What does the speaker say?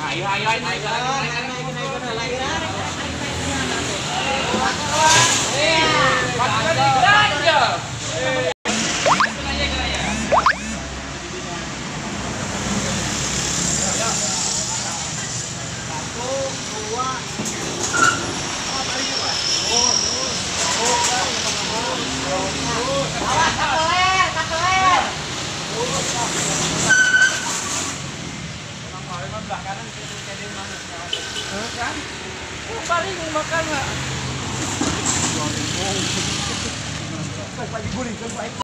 Hay hay hay này. Paling makan lah.